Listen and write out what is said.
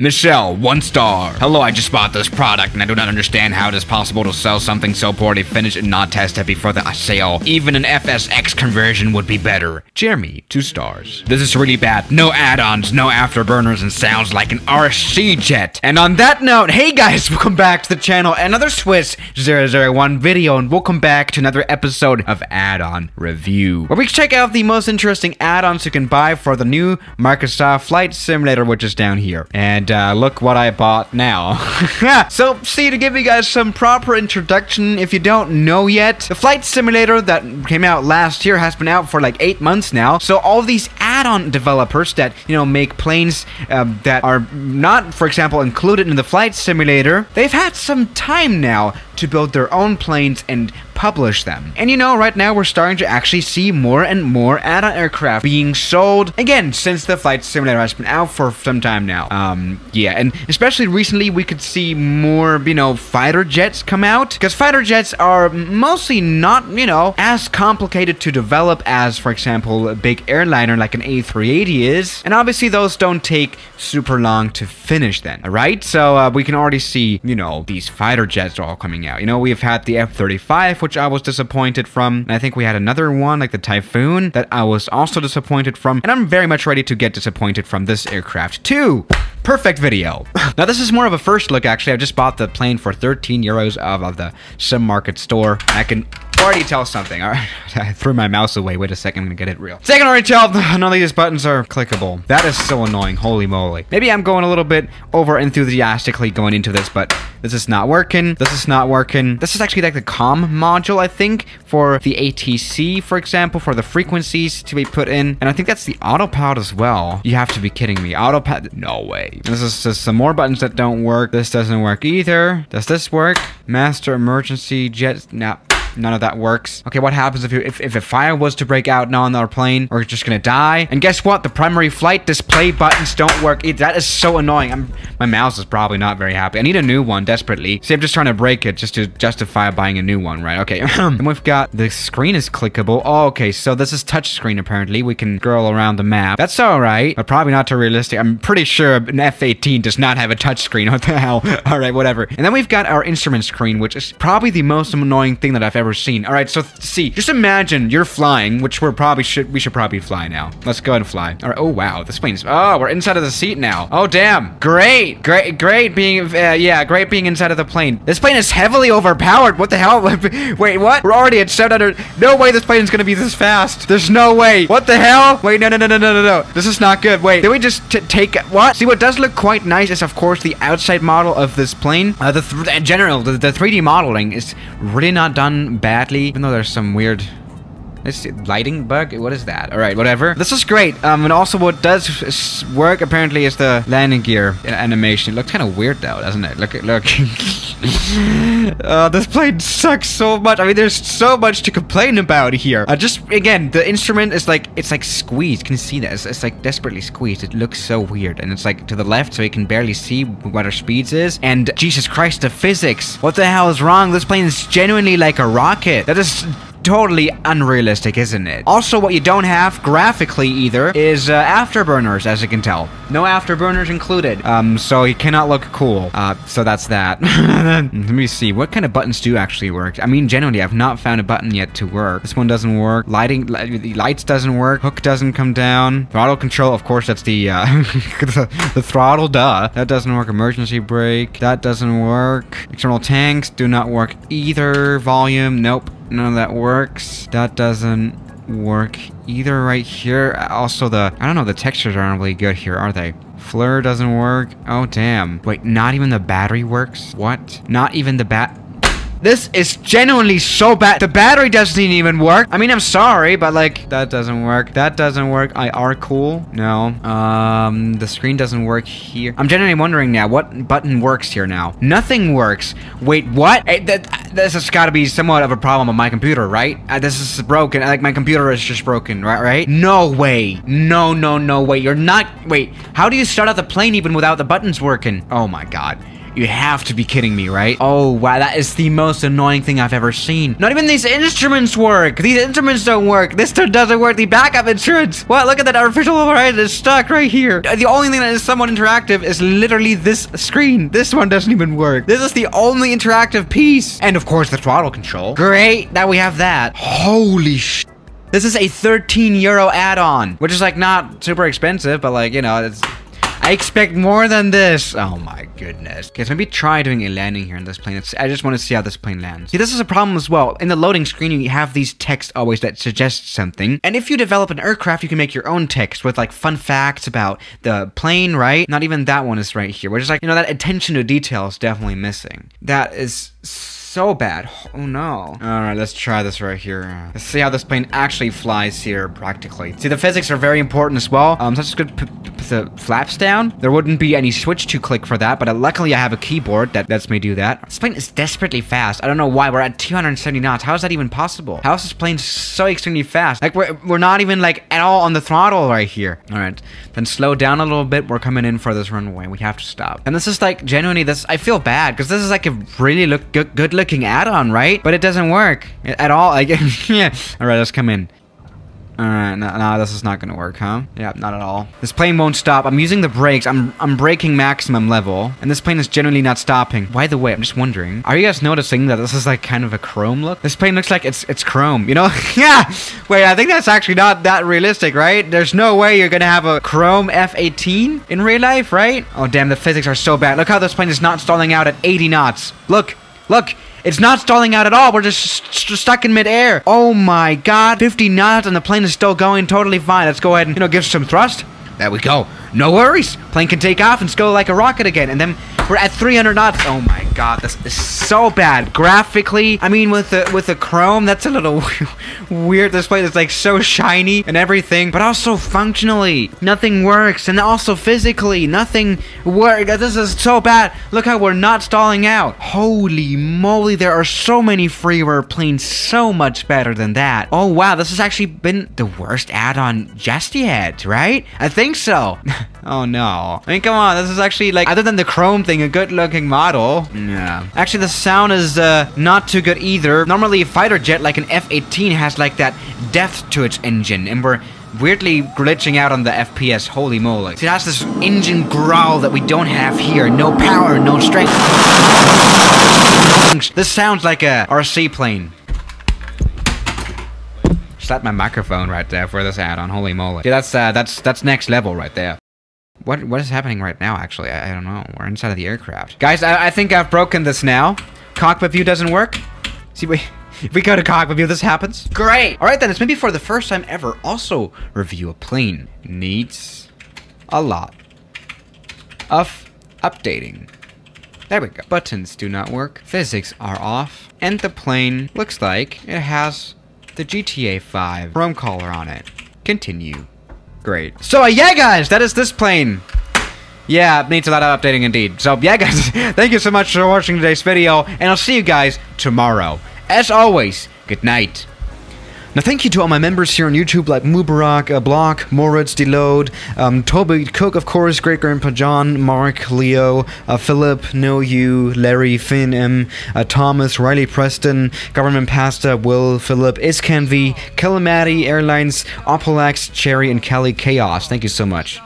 Michelle, one star. Hello, I just bought this product and I do not understand how it is possible to sell something so poorly finished and not tested before the sale. Even an FSX conversion would be better. Jeremy, two stars. This is really bad. No add-ons, no afterburners, and sounds like an RC jet. And on that note, hey guys, welcome back to the channel. Another Swiss 001 video, and welcome back to another episode of Add-on Review, where we check out the most interesting add-ons you can buy for the new Microsoft Flight Simulator, which is down here. And uh, look what I bought now. so, see, to give you guys some proper introduction, if you don't know yet, the Flight Simulator that came out last year has been out for like eight months now. So all these add-on developers that, you know, make planes um, that are not, for example, included in the Flight Simulator, they've had some time now to build their own planes and publish them. And you know, right now we're starting to actually see more and more add-on aircraft being sold, again, since the Flight Simulator has been out for some time now. Um, yeah, and especially recently we could see more, you know, fighter jets come out, because fighter jets are mostly not, you know, as complicated to develop as, for example, a big airliner like an A380 is, and obviously those don't take super long to finish then, alright? So uh, we can already see, you know, these fighter jets are all coming out. You know, we've had the F-35, which I was disappointed from, and I think we had another one, like the Typhoon, that I was also disappointed from, and I'm very much ready to get disappointed from this aircraft too. Perfect video. now this is more of a first look actually. I just bought the plane for 13 euros of, of the sim market store. I can already tell something. All right, I threw my mouse away. Wait a second, I'm gonna get it real. Second already tell, none of these buttons are clickable. That is so annoying, holy moly. Maybe I'm going a little bit over enthusiastically going into this, but this is not working. This is not working. This is actually like the COM module, I think, for the ATC, for example, for the frequencies to be put in. And I think that's the autopilot as well. You have to be kidding me. Autopilot, no way. This is just some more buttons that don't work. This doesn't work either. Does this work? Master emergency jet, no. None of that works. Okay, what happens if, you, if, if a fire was to break out now on our plane? We're just gonna die. And guess what? The primary flight display buttons don't work. That is so annoying. I'm, my mouse is probably not very happy. I need a new one desperately. See, I'm just trying to break it just to justify buying a new one, right? Okay, and we've got the screen is clickable. Oh, okay, so this is touchscreen apparently. We can scroll around the map. That's all right, but probably not too realistic. I'm pretty sure an F-18 does not have a touchscreen. What the hell? All right, whatever. And then we've got our instrument screen, which is probably the most annoying thing that I've ever seen. All right, so see, just imagine you're flying, which we're probably should we should probably fly now. Let's go ahead and fly. All right. Oh wow, this plane's. Oh, we're inside of the seat now. Oh damn, great, great, great being. Uh, yeah, great being inside of the plane. This plane is heavily overpowered. What the hell? Wait, what? We're already at 700. No way, this plane is gonna be this fast. There's no way. What the hell? Wait, no, no, no, no, no, no, no. This is not good. Wait, did we just take what? See, what does look quite nice is of course the outside model of this plane. Uh, the th in general, the, the 3D modeling is really not done badly even though there's some weird it's lighting bug? What is that? Alright, whatever. This is great. Um, and also what does work apparently is the landing gear animation. It looks kind of weird though, doesn't it? Look, look. uh, this plane sucks so much. I mean, there's so much to complain about here. Uh, just, again, the instrument is like, it's like squeezed. Can you see that? It's, it's like desperately squeezed. It looks so weird. And it's like to the left so you can barely see what our speeds is. And Jesus Christ, the physics. What the hell is wrong? This plane is genuinely like a rocket. That is totally unrealistic, isn't it? Also, what you don't have graphically either is uh, afterburners, as you can tell. No afterburners included. Um, so you cannot look cool. Uh, so that's that. Let me see. What kind of buttons do actually work? I mean, generally, I've not found a button yet to work. This one doesn't work. Lighting, li lights doesn't work. Hook doesn't come down. Throttle control, of course, that's the, uh, the, the throttle, duh. That doesn't work. Emergency brake. That doesn't work. External tanks do not work either. Volume, nope. None of that works. That doesn't work either right here. Also, the, I don't know, the textures aren't really good here, are they? Flare doesn't work. Oh, damn. Wait, not even the battery works? What? Not even the bat... This is genuinely so bad. The battery doesn't even work. I mean, I'm sorry, but like, that doesn't work. That doesn't work. IR cool. No. Um, the screen doesn't work here. I'm genuinely wondering now, what button works here now? Nothing works. Wait, what? Hey, that, this has got to be somewhat of a problem on my computer, right? Uh, this is broken. Like, my computer is just broken, right? Right? No way. No, no, no way. You're not. Wait, how do you start out the plane even without the buttons working? Oh my god. You have to be kidding me, right? Oh, wow, that is the most annoying thing I've ever seen. Not even these instruments work. These instruments don't work. This doesn't work. The backup instruments. What? Look at that artificial horizon. It's stuck right here. Uh, the only thing that is somewhat interactive is literally this screen. This one doesn't even work. This is the only interactive piece. And of course, the throttle control. Great that we have that. Holy sh... This is a 13 euro add-on, which is like not super expensive, but like, you know, it's I expect more than this. Oh my goodness. Okay, so maybe try doing a landing here in this plane. It's, I just want to see how this plane lands. See, this is a problem as well. In the loading screen, you have these text always that suggest something. And if you develop an aircraft, you can make your own text with like fun facts about the plane, right? Not even that one is right here. We're just like, you know, that attention to detail is definitely missing. That is so bad. Oh no. Alright, let's try this right here. Let's see how this plane actually flies here practically. See, the physics are very important as well. Um, so I'm just gonna put the flaps down. There wouldn't be any switch to click for that, but uh, luckily I have a keyboard that lets me do that. This plane is desperately fast. I don't know why. We're at 270 knots. How is that even possible? How is this plane so extremely fast? Like, we're, we're not even, like, at all on the throttle right here. Alright, then slow down a little bit. We're coming in for this runway. We have to stop. And this is, like, genuinely, this, I feel bad, because this is, like, a really look good, good looking add-on, right? But it doesn't work at all. Like, yeah. All right, let's come in. Alright, no, no, this is not gonna work, huh? Yeah, not at all. This plane won't stop. I'm using the brakes. I'm I'm braking maximum level. And this plane is generally not stopping. By the way, I'm just wondering, are you guys noticing that this is like kind of a chrome look? This plane looks like it's it's chrome, you know? yeah! Wait, I think that's actually not that realistic, right? There's no way you're gonna have a chrome F-18 in real life, right? Oh damn, the physics are so bad. Look how this plane is not stalling out at 80 knots. Look! Look! It's not stalling out at all. We're just st stuck in midair. Oh my god. 50 knots and the plane is still going totally fine. Let's go ahead and, you know, give some thrust. There we go. No worries. Plane can take off and go like a rocket again. And then we're at 300 knots. Oh my god, this is so bad. Graphically, I mean, with the with the chrome, that's a little weird. This plane is like so shiny and everything, but also functionally, nothing works. And also physically, nothing works. This is so bad. Look how we're not stalling out. Holy moly, there are so many freeware planes so much better than that. Oh wow, this has actually been the worst add-on just yet, right? I think so. oh no. I mean, come on, this is actually like, other than the chrome thing, a good looking model. Yeah. Actually, the sound is uh, not too good either. Normally, a fighter jet like an F-18 has like that depth to its engine, and we're weirdly glitching out on the FPS, holy moly. See, that's this engine growl that we don't have here. No power, no strength. This sounds like a RC plane. Slap my microphone right there for this add-on, holy moly. See, that's, uh, that's, that's next level right there. What what is happening right now, actually? I, I don't know. We're inside of the aircraft. Guys, I, I think I've broken this now. Cockpit view doesn't work. See, we, if we go to cockpit view, this happens. Great! Alright then, it's maybe for the first time ever also review a plane. Needs a lot of updating. There we go. Buttons do not work. Physics are off. And the plane looks like it has the GTA 5 chrome collar on it. Continue. Great. So, uh, yeah, guys, that is this plane. Yeah, needs a lot of updating indeed. So, yeah, guys, thank you so much for watching today's video, and I'll see you guys tomorrow. As always, good night. Now, thank you to all my members here on YouTube, like Mubarak, uh, Block, Moritz, Deload, um, Toby, Cook, of course, Great Grandpa John, Mark, Leo, uh, Philip, No You, Larry, Finn, M, uh, Thomas, Riley Preston, Government Pasta, Will, Philip, Iscan V, Calamati, Airlines, Opalax, Cherry, and Kelly Chaos. Thank you so much.